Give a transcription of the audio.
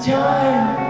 time.